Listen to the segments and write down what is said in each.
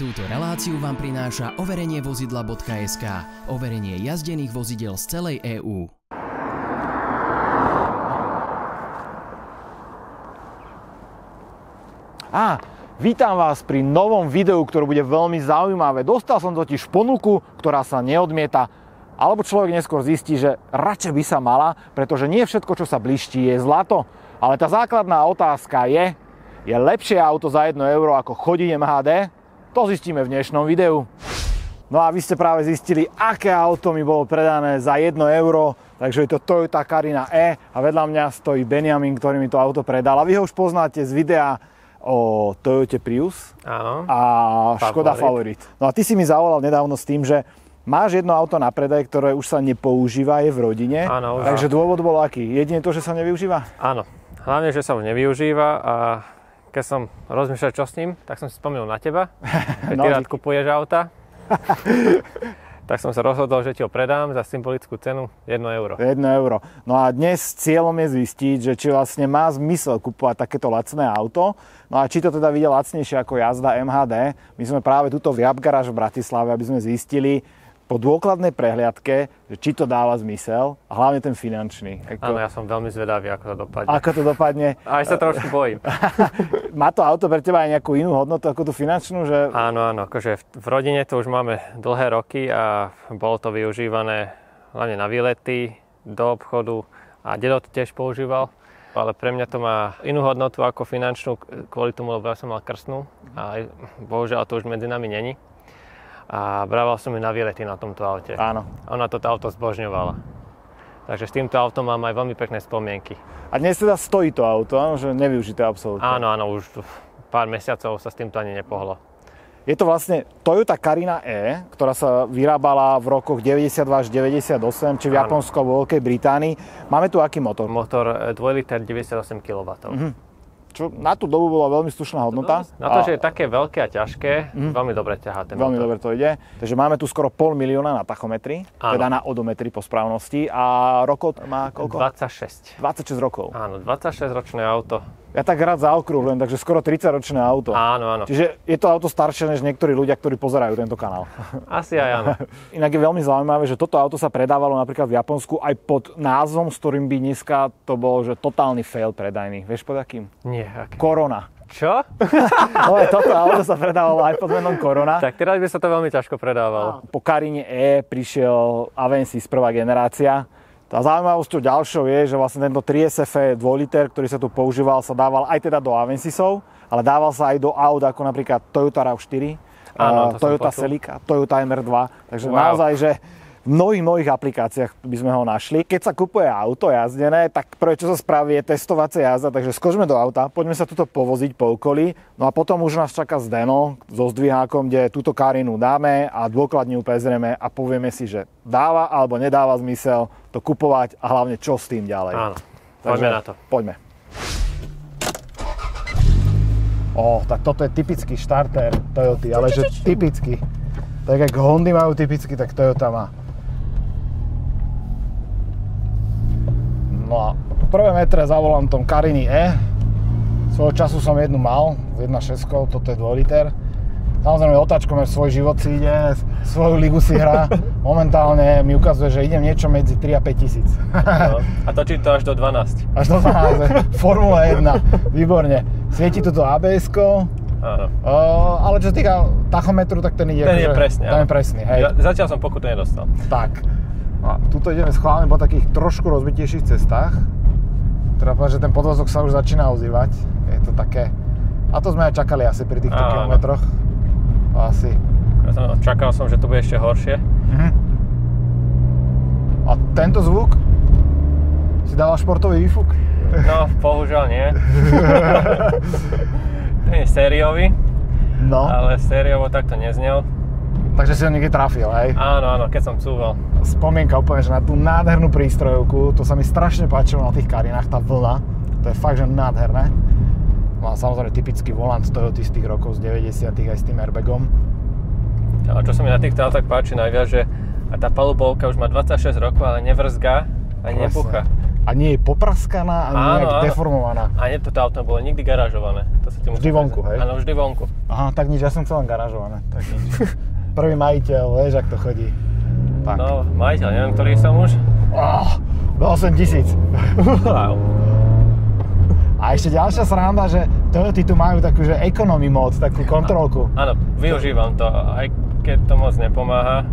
Túto reláciu vám prináša overenie vozidla.sk, overenie jazdených vozidel z celej EÚ. Á, vítam vás pri novom videu, ktoré bude veľmi zaujímavé. Dostal som totiž ponuku, ktorá sa neodmieta. Alebo človek neskôr zistí, že radšej by sa mala, pretože nie všetko, čo sa bliští, je zlato. Ale tá základná otázka je, je lepšie auto za 1 euro ako chodí MHD? To zistíme v dnešnom videu. No a vy ste práve zistili, aké auto mi bolo predané za 1 euro, takže je to Toyota Carina E a vedľa mňa stojí Benjamin, ktorý mi to auto predal. A vy ho už poznáte z videa o Toyota Prius Áno. a Škoda Favorit. No a ty si mi zavolal nedávno s tým, že máš jedno auto na predaj, ktoré už sa nepoužíva, je v rodine. Áno. Takže dôvod bol aký? Jedine to, že sa nevyužíva? Áno. Hlavne, že sa už nevyužíva a keď som rozmýšľal, čo s ním, tak som si spomenul na teba, že No, ty rád kupuješ auta. tak som sa rozhodol, že ti ho predám za symbolickú cenu 1 euro. 1 euro. No a dnes cieľom je zistiť, že či vlastne má zmysel kupovať takéto lacné auto. No a či to teda vyjde lacnejšie ako jazda MHD. My sme práve tuto v Jab Garage v Bratislave, aby sme zistili po dôkladnej prehliadke, že či to dáva zmysel a hlavne ten finančný. Ako, Áno, ja som veľmi zvedavý, ako to dopadne. ako to dopadne. Aj sa trošku bojím. Má to auto pre teba aj nejakú inú hodnotu ako tú finančnú, že Áno, áno, akože v, rodine to už máme dlhé roky a bolo to využívané hlavne na výlety, do obchodu a dedo to tiež používal. Ale pre mňa to má inú hodnotu ako finančnú kvôli tomu, lebo ja som mal krstnú a bohužiaľ to už medzi nami není. A brával som ju na výlety na tomto aute. áno. Ona toto auto zbožňovala. Takže s týmto autom mám aj veľmi pekné spomienky. A dnes teda stojí to auto, áno, že nevyužité absolútne. Áno, áno, už pár mesiacov sa s týmto ani nepohlo. Je to vlastne Toyota Carina E, ktorá sa vyrábala v rokoch 92 až 98, či v. Japonsku alebo Veľkej Británii. Máme tu aký motor? Motor e, 2 liter 98 kW. Čo na tú dobu bola veľmi slušná hodnota. Na to, A že je také veľké a ťažké, veľmi dobre ťahá ten Veľmi dobre to ide. Takže máme tu skoro pol milióna na tachometri, Áno. teda na odometri po správnosti. A rokov má koľko? 26. 26 rokov. Áno, 26 ročné auto. Ja tak rád zaokrúhľujem, takže skoro 30 ročné auto. Áno, áno. Čiže je to auto staršie než niektorí ľudia, ktorí pozerajú tento kanál. Asi aj áno. Inak je veľmi zaujímavé, že toto auto sa predávalo napríklad v Japonsku aj pod názvom, s ktorým by dneska to bol, že totálny fail predajný. Vieš pod akým? Nie, aké. Korona. Čo? Ale toto auto sa predávalo aj pod menom Korona. tak teraz by sa to veľmi ťažko predávalo. Po Karine E prišiel Avensis prvá generácia. Tá zaujímavosťou ďalšou je, že vlastne tento 3SFE 2 liter, ktorý sa tu používal, sa dával aj teda do Avensisov, ale dával sa aj do aut ako napríklad Toyota RAV4, Áno, to Toyota. Celica, Toyota MR2. Takže Wow. naozaj, že v mnohých, mnohých aplikáciách by sme ho našli. Keď sa kupuje auto jazdené, tak prvé, čo sa spraví, je testovacia jazda, takže skočme do auta, poďme sa tuto povoziť po okolí, no a potom už nás čaká Zdeno so zdvihákom, kde túto Karinu dáme a dôkladne ju prezrieme a povieme si, že dáva alebo nedáva zmysel to kupovať a hlavne čo s tým ďalej. Áno. Poďme na to. Poďme. Ó, tak toto je typický štarter Toyoty, ale že typický. Tak ako Hondy majú typicky, tak Toyota má. No a prvé metre za volantom Carini E. Svojho času som jednu mal, s 1.6, toto je 2 liter. Samozrejme otáčkom svoj život si ide, svoju ligu si hrá. Momentálne mi ukazuje, že idem niečo medzi 3 a 5 tisíc. No. A točí to až do 12. Až to znamená, Formula 1, výborne. Svieti tu to abs Áno. ale čo sa týka tachometru, tak ten ide Ten je akože- presný, Ten je presný, hej. Ja, zatiaľ som pokutu nedostal. Tak. A tuto ideme schválne po takých trošku rozbitejších cestách. Treba povedať, že ten podvozok sa už začína ozývať. Je to také... A to sme aj čakali asi pri týchto Áno. kilometroch. Asi. Ja som, čakal som, že to bude ešte horšie. Mhm. A tento zvuk si dával športový výfuk? No, bohužiaľ nie. Ten je sériový, No. ale sériovo takto neznel. Takže si ho niekde trafil, hej? Áno, áno, keď som cúval. Spomienka úplne, že na tú nádhernú prístrojovku, to sa mi strašne páčilo na tých karinách, tá vlna, to je fakt, že nádherné. No a samozrejme typický volant z Toyota z tých rokov z 90 aj s tým airbagom. Ale čo sa mi na týchto autách páči najviac, že a tá palubovka už má 26 rokov, ale nevrzga ani Presne. nepucha. A a nie je popraskaná a Áno, nejak áno. deformovaná. A nie, toto auto bolo nikdy garážované. To sa ti Vždy vonku, hej? Áno, vždy vonku. Aha, tak nič, ja som chcel len garážované. Tak nič. Prvý majiteľ, vieš, ak to chodí. Tak. No, majiteľ, neviem, ktorý som už. Oh, 8 tisíc. Wow. A ešte ďalšia sranda, že Toyoty tu majú takú, že economy mod, takú kontrolku. Áno, využívam to, aj keď to moc nepomáha.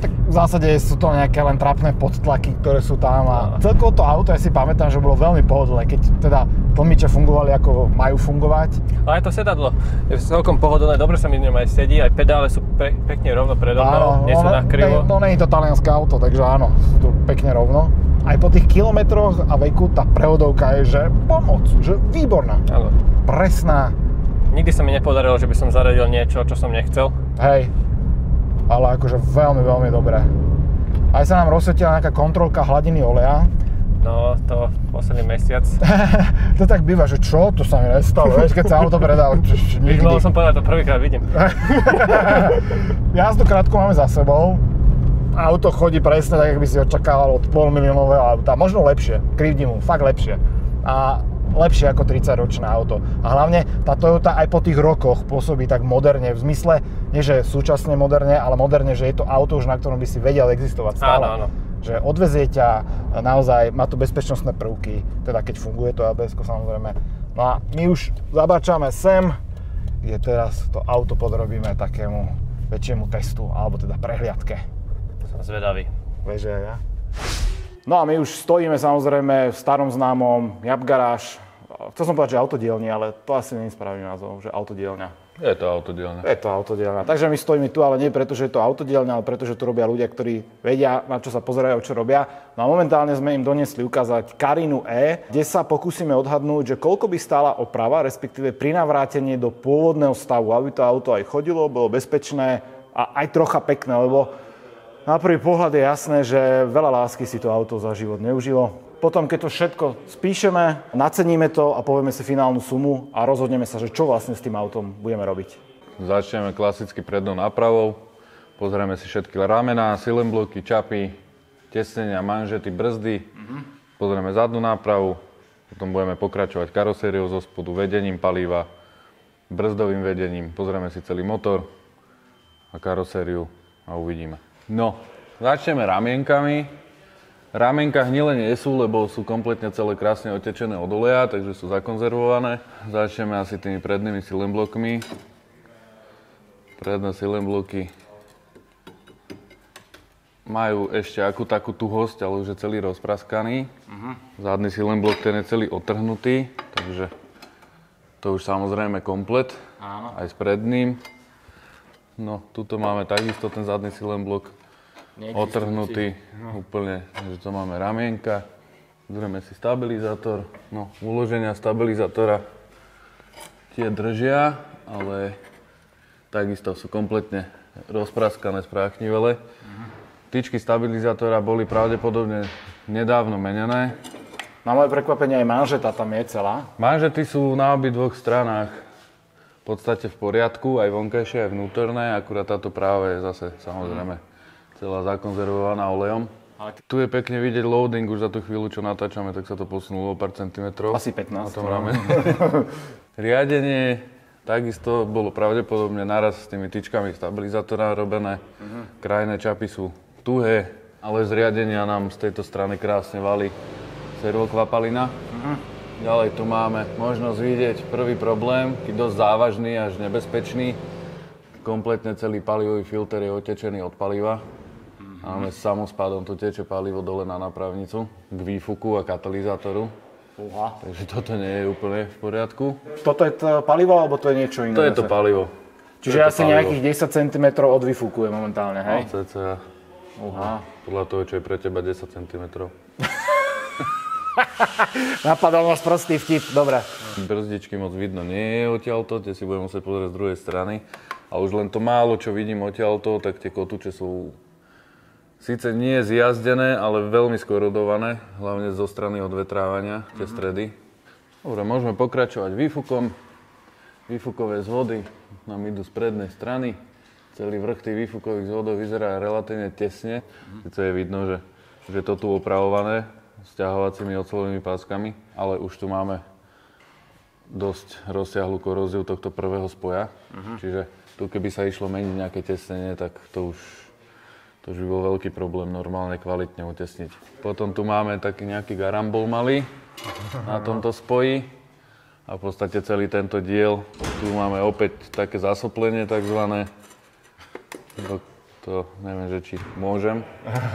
Tak v zásade sú to nejaké len trapné podtlaky, ktoré sú tam a celkovo to auto, ja si pamätám, že bolo veľmi pohodlné, keď teda tlmiče fungovali ako majú fungovať. Ale aj to sedadlo je celkom pohodlné, dobre sa mi v ňom aj sedí, aj pedále sú pe- pekne rovno predo mnou, nie sú na krivo. No nie je to talianské auto, takže áno, sú tu pekne rovno. Aj po tých kilometroch a veku tá prevodovka je, že pomoc, že výborná, Áno. presná, Nikdy sa mi nepodarilo, že by som zaradil niečo, čo som nechcel. hej, ale akože veľmi, veľmi dobré. Aj sa nám rozsvietila nejaká kontrolka hladiny oleja. No, to posledný mesiac. to tak býva, že čo, to sa mi nestalo, vieš, keď sa auto predal, nikdy. Som povedať, to prvýkrát vidím. Jazdu krátku máme za sebou. Auto chodí presne tak, ako by si očakával od pol miliónového auta. Možno lepšie, krivdím mu, fakt lepšie. A lepšie ako 30-ročné auto. A hlavne tá Toyota aj po tých rokoch pôsobí tak moderne, v zmysle, nie že súčasne moderne, ale moderne, že je to auto už, na ktorom by si vedel existovať stále. Áno, áno. Že odvezie ťa, naozaj má to bezpečnostné prvky, teda keď funguje to abs samozrejme. No a my už zabáčame sem, kde teraz to auto podrobíme takému väčšiemu testu, alebo teda prehliadke. Som zvedavý. Vieš, že aj ja. No a my už stojíme samozrejme v starom známom Jab Garage. Chcel som povedať, že autodielni, ale to asi nie je správny názov, že autodielňa. Je to autodielne. Je to autodielňa. Takže my stojíme tu, ale nie preto, že je to autodielňa, ale preto, že tu robia ľudia, ktorí vedia, na čo sa pozerajú, čo robia. No a momentálne sme im donesli ukázať Karinu E, kde sa pokúsime odhadnúť, že koľko by stála oprava, respektíve prinavrátenie do pôvodného stavu, aby to auto aj chodilo, bolo bezpečné a aj trocha pekné, lebo na prvý pohľad je jasné, že veľa lásky si to auto za život neužilo. Potom, keď to všetko spíšeme, naceníme to a povieme si finálnu sumu a rozhodneme sa, že čo vlastne s tým autom budeme robiť. Začneme klasicky prednou nápravou. Pozrieme si všetky ramená, silembloky, čapy, tesnenia, manžety, brzdy. Pozrieme zadnú nápravu. Potom budeme pokračovať karosériou zo spodu, vedením paliva, brzdovým vedením. Pozrieme si celý motor a karosériu a uvidíme. No, začneme ramienkami. Ramienka hnile nie sú, lebo sú kompletne celé krásne otečené od oleja, takže sú zakonzervované. Začneme asi tými prednými silemblokmi. Predné silembloky majú ešte akú takú tuhosť, ale už je celý rozpraskaný. Zadný silemblok ten je celý otrhnutý, takže to už samozrejme komplet. Áno. Aj s predným. No, tuto máme takisto ten zadný silemblok otrhnutý úplne, že to máme ramienka. Zrieme si stabilizátor. No, uloženia stabilizátora tie držia, ale takisto sú kompletne rozpraskané, spráchnivele. Tyčky stabilizátora boli pravdepodobne nedávno menené. Na moje prekvapenie aj manžeta tam je celá. Manžety sú na obi dvoch stranách v podstate v poriadku, aj vonkajšie, aj vnútorné, akurát táto práve je zase samozrejme celá zakonzervovaná olejom. Tu je pekne vidieť loading, už za tú chvíľu, čo natáčame, tak sa to posunulo o pár centimetrov. Asi 15. Na tom ramene. Riadenie takisto bolo pravdepodobne naraz s tými tyčkami stabilizátora robené. Krajné čapy sú tuhé, ale z riadenia nám z tejto strany krásne valí servokvapalina. Ďalej tu máme možnosť vidieť prvý problém, dosť závažný až nebezpečný. Kompletne celý palivový filter je otečený od paliva. Máme s samospádom, tu teče palivo dole na napravnicu k výfuku a katalizátoru. Uha. Takže toto nie je úplne v poriadku. Toto je to palivo, alebo to je niečo iné? To je to palivo. Čiže to asi palivo. nejakých 10 cm od výfuku je momentálne, hej? No, cca. Uha. Podľa toho, čo je pre teba 10 cm. Napadal nás prostý vtip, dobre. Brzdičky moc vidno nie je odtiaľto, tie si budem musieť pozrieť z druhej strany. A už len to málo, čo vidím odtiaľto, tak tie kotúče sú síce nie zjazdené, ale veľmi skorodované, hlavne zo strany odvetrávania, tie stredy. Dobre, môžeme pokračovať výfukom. Výfukové zvody nám idú z prednej strany. Celý vrch tých výfukových zvodov vyzerá relatívne tesne. Sice je vidno, že, že je to tu opravované s ťahovacími ocelovými páskami, ale už tu máme dosť rozsiahlu koróziu tohto prvého spoja. Uh-huh. Čiže tu keby sa išlo meniť nejaké tesnenie, tak to už, to už by bol veľký problém normálne kvalitne utesniť. Potom tu máme taký nejaký garambol malý na tomto spoji. A v podstate celý tento diel, tu máme opäť také zasoplenie takzvané. To, to neviem, že či môžem.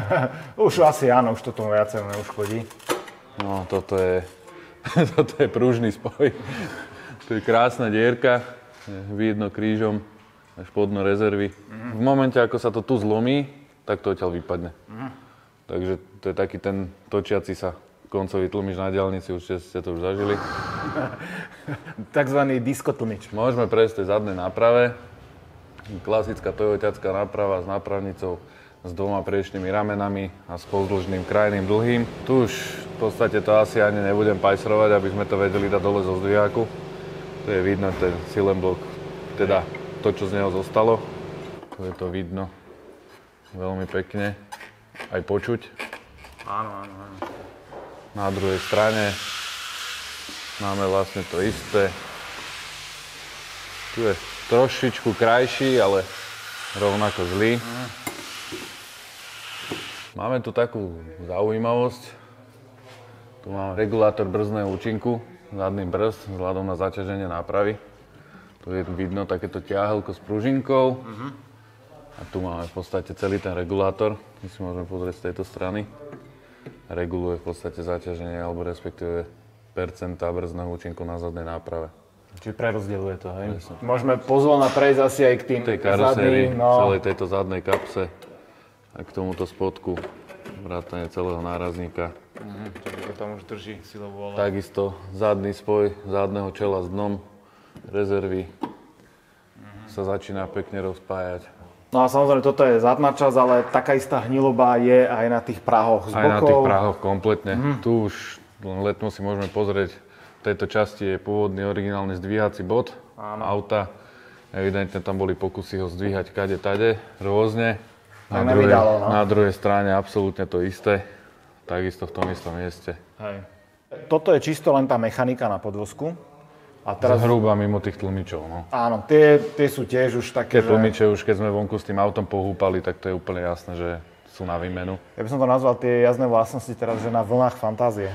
už asi áno, už to tomu viacej neuškodí. No, toto je Toto je pružný spoj. To je krásna dierka, vidno krížom až podno rezervy. V momente, ako sa to tu zlomí, tak to odtiaľ vypadne. Takže to je taký ten točiaci sa koncový tlmič na diálnici, určite ste to už zažili. Takzvaný diskotlmič. Môžeme prejsť tej zadnej náprave. Klasická toyotiacká náprava s nápravnicou s dvoma priešnými ramenami a s pozdĺžným krajným dlhým. Tu už v podstate to asi ani nebudem pajsrovať, aby sme to vedeli dať dole zo zdviháku. Tu je vidno ten silen blok, teda to, čo z neho zostalo. Tu je to vidno veľmi pekne, aj počuť. Áno, áno, áno. Na druhej strane máme vlastne to isté. Tu je trošičku krajší, ale rovnako zlý. Máme tu takú zaujímavosť. Tu mám regulátor brzdného účinku, zadný brzd vzhľadom na zaťaženie nápravy. Tu je vidno takéto ťahelko s pružinkou. Uh-huh. A tu máme v podstate celý ten regulátor, my si môžeme pozrieť z tejto strany. Reguluje v podstate zaťaženie alebo respektíve percentá brzdného účinku na zadnej náprave. Čiže prerozdeľuje to, hej? Presne. Môžeme pozvolna prejsť asi aj k tým tej karosérii, no. celej tejto zadnej kapse a k tomuto spodku vrátane celého nárazníka. Mhm, čiže to tam už drží silovú olej. Takisto zadný spoj zadného čela s dnom rezervy mhm. sa začína pekne rozpájať. No a samozrejme, toto je zadná časť, ale taká istá hniloba je aj na tých prahoch z bokov. Aj na tých prahoch kompletne. Mm. Tu už len letmo si môžeme pozrieť, v tejto časti je pôvodný originálny zdvíhací bod Áno. auta. Evidentne tam boli pokusy ho zdvíhať kade tade, rôzne. Na, druhej, no. na druhej strane absolútne to isté, takisto v tom istom mieste. Hej. Toto je čisto len tá mechanika na podvozku. A teraz... Zhruba mimo tých tlmičov, no. Áno, tie, tie sú tiež už také, Tie tlmiče už keď sme vonku s tým autom pohúpali, tak to je úplne jasné, že sú na výmenu. Ja by som to nazval tie jazdné vlastnosti teraz, že na vlnách fantázie.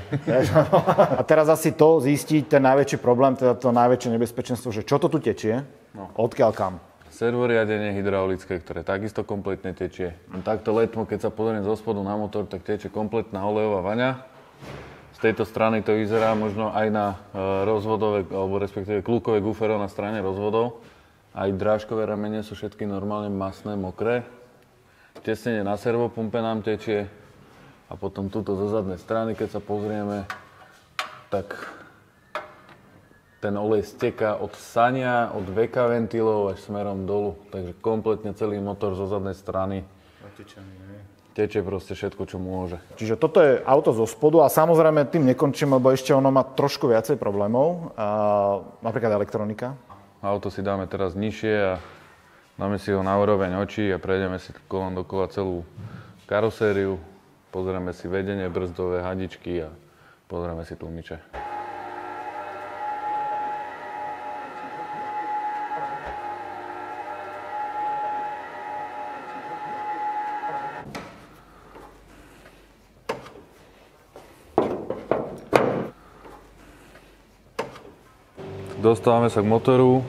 a teraz asi to zistiť, ten najväčší problém, teda to najväčšie nebezpečenstvo, že čo to tu tečie, no. odkiaľ kam servoriadenie hydraulické, ktoré takisto kompletne tečie. Takto letmo, keď sa pozriem zo spodu na motor, tak teče kompletná olejová vaňa. Tejto strany to vyzerá možno aj na e, rozvodové, alebo respektíve kľúkové gufero na strane rozvodov. Aj drážkové ramene sú všetky normálne masné, mokré. Tesnenie na servopumpe nám tečie. A potom túto zo zadnej strany, keď sa pozrieme, tak ten olej steká od sania, od veka ventilov až smerom dolu. Takže kompletne celý motor zo zadnej strany teče proste všetko, čo môže. Čiže toto je auto zo spodu a samozrejme tým nekončím, lebo ešte ono má trošku viacej problémov, a, napríklad elektronika. Auto si dáme teraz nižšie a dáme si ho na úroveň očí a prejdeme si kolom dokola celú karosériu, pozrieme si vedenie, brzdové hadičky a pozrieme si tlmiče. Dostávame sa k motoru.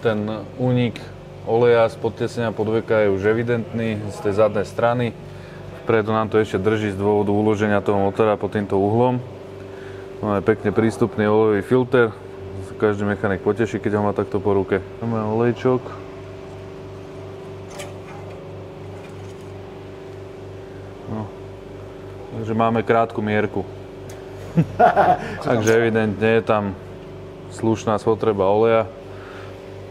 Ten únik oleja z podtesenia podveka je už evidentný z tej zadnej strany. Vpredu nám to ešte drží z dôvodu uloženia toho motora pod týmto uhlom. Máme pekne prístupný olejový filter. Každý mechanik poteší, keď ho má takto po ruke. Máme olejčok. No. Takže máme krátku mierku. Takže evidentne je tam slušná spotreba oleja,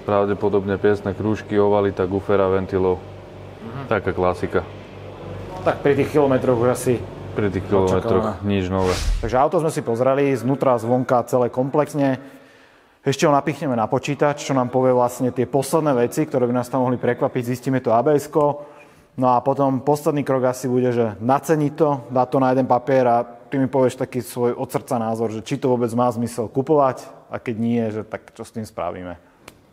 pravdepodobne piesné krúžky, ovalita, gufera, ventilov. Uh-huh. Taká klasika. Tak pri tých kilometroch už asi pri tých kilometroch nič nové. Takže auto sme si pozreli znútra, zvonka, celé komplexne. Ešte ho napichneme na počítač, čo nám povie vlastne tie posledné veci, ktoré by nás tam mohli prekvapiť. Zistíme to abs No a potom posledný krok asi bude, že naceniť to, dať to na jeden papier a ty mi povieš taký svoj od srdca názor, že či to vôbec má zmysel kupovať a keď nie, že tak čo s tým spravíme.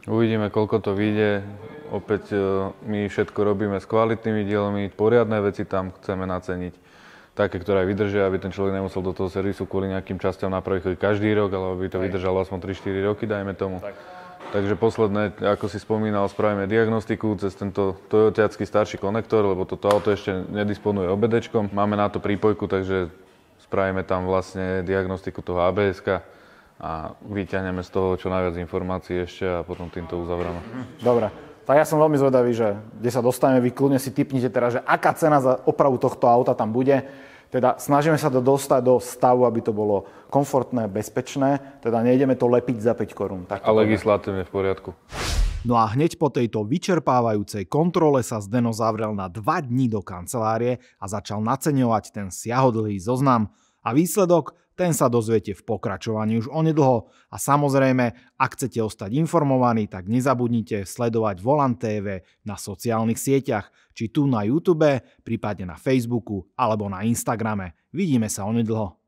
Uvidíme, koľko to vyjde. Opäť e, my všetko robíme s kvalitnými dielmi, poriadne veci tam chceme naceniť. Také, ktoré aj vydržia, aby ten človek nemusel do toho servisu kvôli nejakým častiam napraviť každý rok, ale aby to vydržalo aspoň 3-4 roky, dajme tomu. Tak. Takže posledné, ako si spomínal, spravíme diagnostiku cez tento Toyotiacký starší konektor, lebo toto auto ešte nedisponuje obd Máme na to prípojku, takže spravíme tam vlastne diagnostiku toho abs a vyťahneme z toho čo najviac informácií ešte a potom týmto uzavrieme. Dobre. Tak ja som veľmi zvedavý, že kde sa dostaneme, vy kľudne si typnite teraz, že aká cena za opravu tohto auta tam bude. Teda snažíme sa to dostať do stavu, aby to bolo komfortné, bezpečné, teda nejdeme to lepiť za 5 korún. A legislatívne v poriadku. No a hneď po tejto vyčerpávajúcej kontrole sa Zdeno zavrel na 2 dní do kancelárie a začal naceňovať ten siahodlhý zoznam. A výsledok, ten sa dozviete v pokračovaní už onedlho. A samozrejme, ak chcete ostať informovaní, tak nezabudnite sledovať Volant TV na sociálnych sieťach, či tu na YouTube, prípadne na Facebooku alebo na Instagrame. Vidíme sa onedlho.